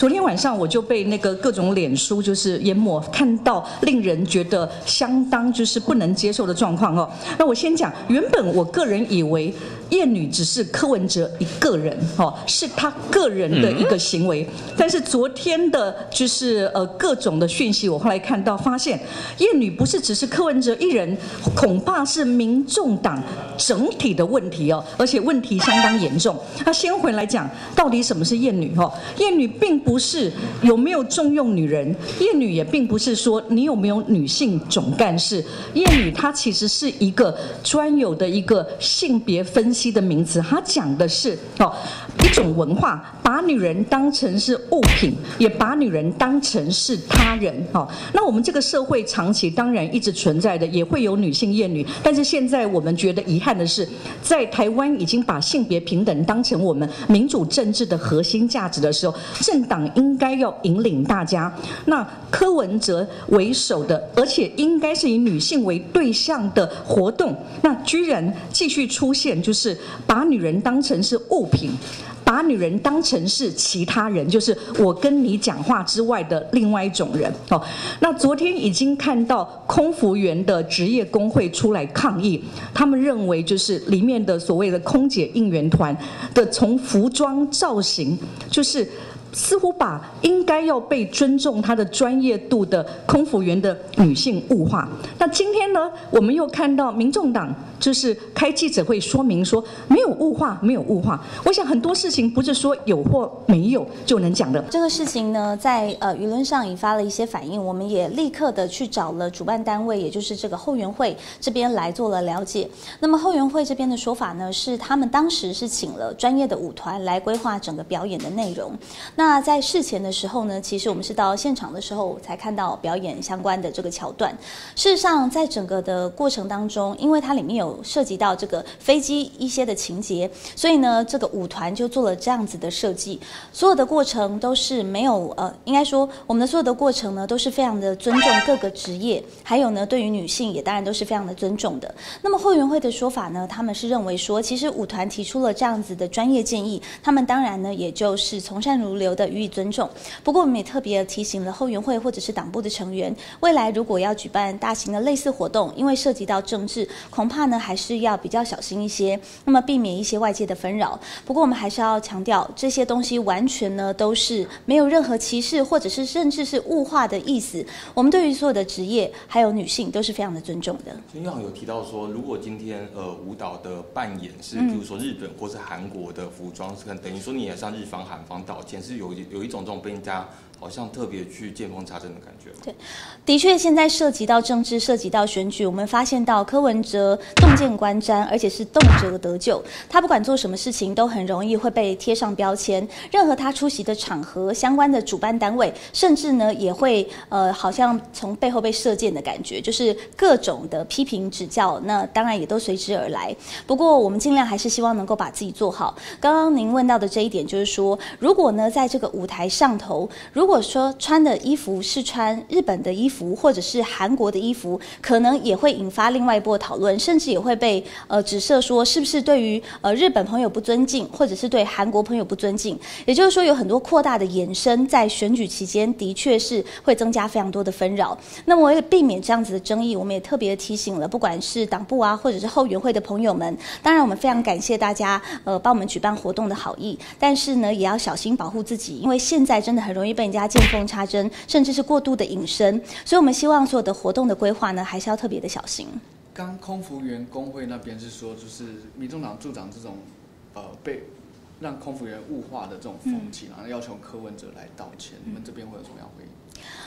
昨天晚上我就被那个各种脸书就是淹没，看到令人觉得相当就是不能接受的状况哦。那我先讲，原本我个人以为艳女只是柯文哲一个人哦，是他个人的一个行为，但是昨天的就是呃各种的讯息，我后来看到发现，艳女不是只是柯文哲一人，恐怕是民众党整体的问题哦，而且问题相当严重。那先回来讲，到底什么是艳女哦？艳女并不是有没有重用女人，艳女也并不是说你有没有女性总干事，艳女她其实是一个专有的一个性别分析的名词，它讲的是哦一种文化，把女人当成是物品，也把女人当成是他人哦。那我们这个社会长期当然一直存在的，也会有女性厌女，但是现在我们觉得遗憾的是，在台湾已经把性别平等当成我们民主政治的核心价值的时候，政党应该要引领大家。那柯文哲为首的，而且应该是以女性为对象的活动，那居然继续出现，就是把女人当成是物品。把女人当成是其他人，就是我跟你讲话之外的另外一种人哦。那昨天已经看到空服员的职业工会出来抗议，他们认为就是里面的所谓的空姐应援团的从服装造型，就是似乎把应该要被尊重她的专业度的空服员的女性物化。那今天呢，我们又看到民众党。就是开记者会说明说没有物化，没有物化。我想很多事情不是说有或没有就能讲的。这个事情呢，在呃舆论上引发了一些反应，我们也立刻的去找了主办单位，也就是这个后援会这边来做了了解。那么后援会这边的说法呢，是他们当时是请了专业的舞团来规划整个表演的内容。那在事前的时候呢，其实我们是到现场的时候才看到表演相关的这个桥段。事实上，在整个的过程当中，因为它里面有涉及到这个飞机一些的情节，所以呢，这个舞团就做了这样子的设计。所有的过程都是没有呃，应该说我们的所有的过程呢，都是非常的尊重各个职业，还有呢，对于女性也当然都是非常的尊重的。那么后援会的说法呢，他们是认为说，其实舞团提出了这样子的专业建议，他们当然呢，也就是从善如流的予以尊重。不过我们也特别提醒了后援会或者是党部的成员，未来如果要举办大型的类似活动，因为涉及到政治，恐怕呢。还是要比较小心一些，那么避免一些外界的纷扰。不过我们还是要强调，这些东西完全呢都是没有任何歧视，或者是甚至是物化的意思。我们对于所有的职业还有女性都是非常的尊重的。军长有提到说，如果今天呃舞蹈的扮演是，比如说日本或是韩国的服装，是等于说你也向日方、韩方道歉，是有有一种这种被人家。好像特别去见缝插针的感觉。对，的确，现在涉及到政治，涉及到选举，我们发现到柯文哲洞见观瞻，而且是动辄得救。他不管做什么事情，都很容易会被贴上标签。任何他出席的场合，相关的主办单位，甚至呢，也会呃，好像从背后被射箭的感觉，就是各种的批评指教。那当然也都随之而来。不过，我们尽量还是希望能够把自己做好。刚刚您问到的这一点，就是说，如果呢，在这个舞台上头，如如如果说穿的衣服是穿日本的衣服，或者是韩国的衣服，可能也会引发另外一波讨论，甚至也会被呃指涉说是不是对于呃日本朋友不尊敬，或者是对韩国朋友不尊敬。也就是说，有很多扩大的延伸，在选举期间的确是会增加非常多的纷扰。那么为了避免这样子的争议，我们也特别提醒了，不管是党部啊，或者是后援会的朋友们，当然我们非常感谢大家呃帮我们举办活动的好意，但是呢也要小心保护自己，因为现在真的很容易被人家。见缝插针，甚至是过度的隐身，所以我们希望所有的活动的规划呢，还是要特别的小心。刚空服员工会那边是说，就是民众党助长这种呃被让空服员物化的这种风气，然后要求柯文哲来道歉，你们这边会有什么样回应？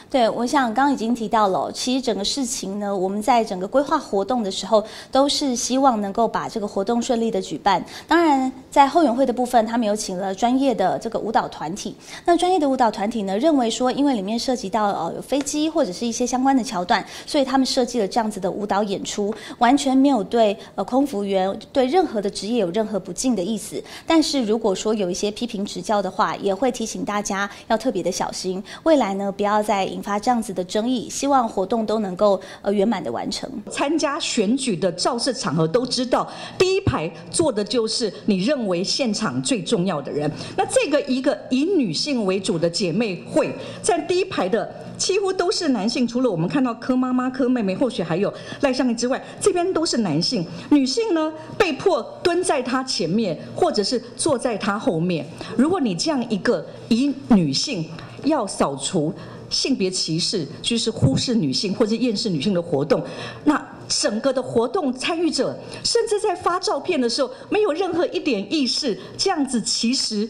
对，我想刚刚已经提到了，其实整个事情呢，我们在整个规划活动的时候，都是希望能够把这个活动顺利的举办。当然，在后援会的部分，他们有请了专业的这个舞蹈团体。那专业的舞蹈团体呢，认为说，因为里面涉及到呃有飞机或者是一些相关的桥段，所以他们设计了这样子的舞蹈演出，完全没有对呃空服员对任何的职业有任何不敬的意思。但是如果说有一些批评指教的话，也会提醒大家要特别的小心，未来呢不要再引发这样子的争议，希望活动都能够呃圆满的完成。参加选举的造势场合都知道，第一排坐的就是你认为现场最重要的人。那这个一个以女性为主的姐妹会，在第一排的几乎都是男性，除了我们看到柯妈妈、柯妹妹，或许还有赖香怡之外，这边都是男性。女性呢，被迫蹲在他前面，或者是坐在他后面。如果你这样一个以女性要扫除性别歧视，就是忽视女性或者厌视女性的活动，那。整个的活动参与者，甚至在发照片的时候没有任何一点意识，这样子其实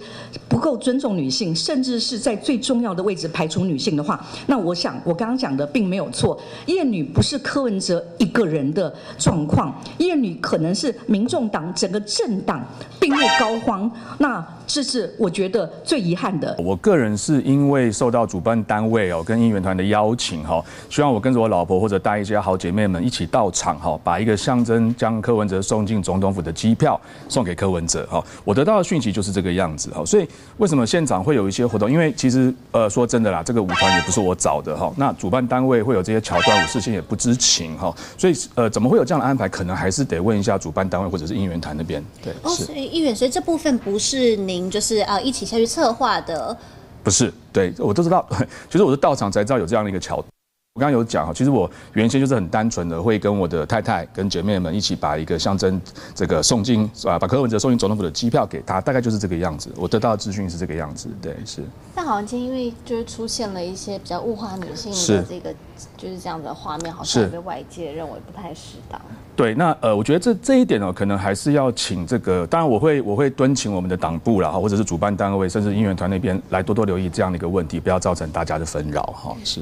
不够尊重女性，甚至是在最重要的位置排除女性的话，那我想我刚刚讲的并没有错。厌女不是柯文哲一个人的状况，厌女可能是民众党整个政党病入膏肓。那这是我觉得最遗憾的。我个人是因为受到主办单位哦跟应援团的邀请哈，希望我跟着我老婆或者带一些好姐妹们一起到场哈，把一个象征将柯文哲送进总统府的机票送给柯文哲哈。我得到的讯息就是这个样子哈，所以为什么现场会有一些活动？因为其实呃说真的啦，这个舞团也不是我找的哈，那主办单位会有这些桥段，我事先也不知情哈，所以呃怎么会有这样的安排？可能还是得问一下主办单位或者是应援团那边。对，哦，所以议员，所以这部分不是你。就是呃一起下去策划的，不是，对我都知道，其 实我是到场才知道有这样的一个桥。我刚刚有讲哈，其实我原先就是很单纯的，会跟我的太太跟姐妹们一起把一个象征这个送进啊，把柯文哲送进总统府的机票给他，大概就是这个样子。我得到的资讯是这个样子，对，是。但好像今天因为就是出现了一些比较物化女性的这个就是这样的画面，好像被外界认为不太适当。对，那呃，我觉得这这一点呢，可能还是要请这个，当然我会我会敦请我们的党部啦，或者是主办单位，甚至应援团那边来多多留意这样的一个问题，不要造成大家的纷扰哈，是。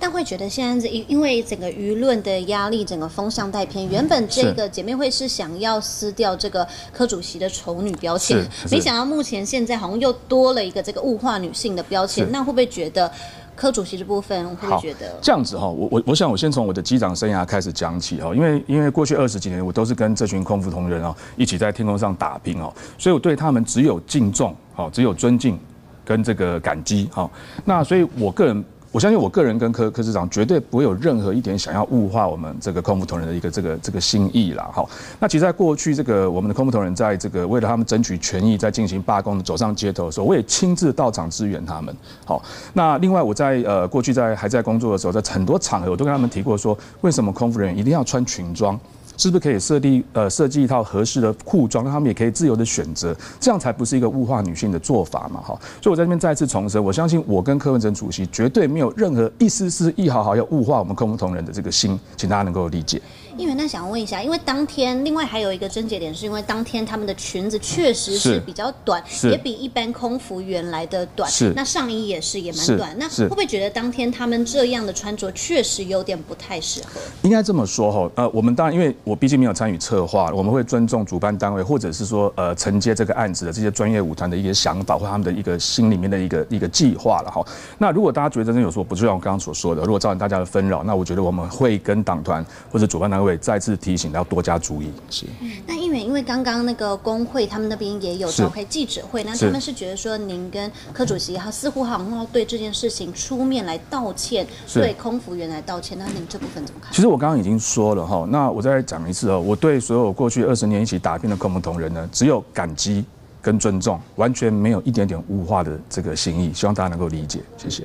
但会觉得现在因因为整个舆论的压力，整个风向带偏。原本这个姐妹会是想要撕掉这个柯主席的丑女标签，没想到目前现在好像又多了一个这个物化女性的标签。那会不会觉得柯主席这部分我会觉得这样子哈？我我我想我先从我的机长生涯开始讲起哈，因为因为过去二十几年我都是跟这群空服同仁哦一起在天空上打拼哦，所以我对他们只有敬重哦，只有尊敬跟这个感激哈。那所以我个人。我相信我个人跟柯柯市长绝对不会有任何一点想要物化我们这个空服同仁的一个这个这个心意啦。好，那其实，在过去这个我们的空服同仁在这个为了他们争取权益，在进行罢工走上街头的时候，我也亲自到场支援他们。好，那另外我在呃过去在还在工作的时候，在很多场合我都跟他们提过说，为什么空服人员一定要穿裙装？是不是可以设定呃设计一套合适的裤装，让他们也可以自由的选择，这样才不是一个物化女性的做法嘛？哈，所以我在这边再次重申，我相信我跟柯文哲主席绝对没有任何一丝丝一毫毫要物化我们空服同仁的这个心，请大家能够理解。议员，那想问一下，因为当天另外还有一个症结点，是因为当天他们的裙子确实是比较短，也比一般空服员来的短，是那上衣也是也蛮短，那会不会觉得当天他们这样的穿着确实有点不太适合？应该这么说哈，呃，我们当然因为我毕竟没有参与策划，我们会尊重主办单位或者是说呃承接这个案子的这些专业舞团的一些想法或他们的一个心里面的一个一个计划了哈。那如果大家觉得真的有说不就像我刚刚所说的，如果造成大家的纷扰，那我觉得我们会跟党团或者主办单位。会再次提醒要多加注意。是。那议员因为刚刚那个工会他们那边也有召开记者会，那他们是觉得说您跟柯主席他似乎好像要对这件事情出面来道歉，对空服员来道歉。那您这部分怎么看？其实我刚刚已经说了哈，那我再讲一次哦，我对所有过去二十年一起打拼的空服同仁呢，只有感激跟尊重，完全没有一点点物化的这个心意，希望大家能够理解。谢谢。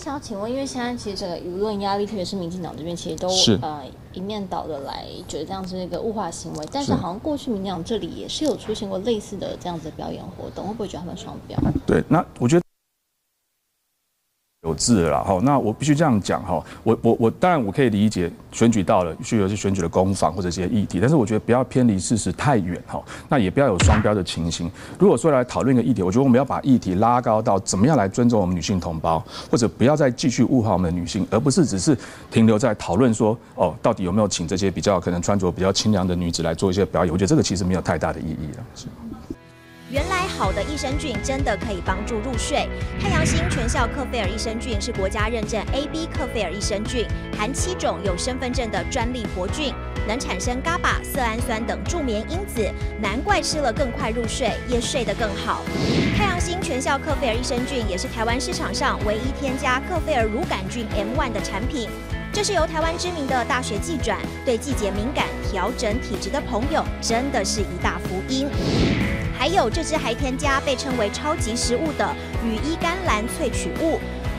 想要请问，因为现在其实整个舆论压力，特别是民进党这边，其实都呃一面倒的来觉得这样是一个物化行为。但是好像过去民进党这里也是有出现过类似的这样子的表演活动，会不会觉得他们双标？对，那我觉得。有字了哈，那我必须这样讲哈，我我我当然我可以理解选举到了，需要去选举的攻防或者一些议题，但是我觉得不要偏离事实太远哈，那也不要有双标的情形。如果说来讨论一个议题，我觉得我们要把议题拉高到怎么样来尊重我们女性同胞，或者不要再继续物化我们的女性，而不是只是停留在讨论说哦，到底有没有请这些比较可能穿着比较清凉的女子来做一些表演？我觉得这个其实没有太大的意义了。是。原来好的益生菌真的可以帮助入睡。太阳星全效克菲尔益生菌是国家认证 AB 克菲尔益生菌，含七种有身份证的专利活菌，能产生伽巴、色氨酸等助眠因子，难怪吃了更快入睡，也睡得更好。太阳星全效克菲尔益生菌也是台湾市场上唯一添加克菲尔乳杆菌 M1 的产品，这是由台湾知名的大学寄转，对季节敏感、调整体质的朋友真的是一大福音。还有这支还添加被称为超级食物的羽衣甘蓝萃取物。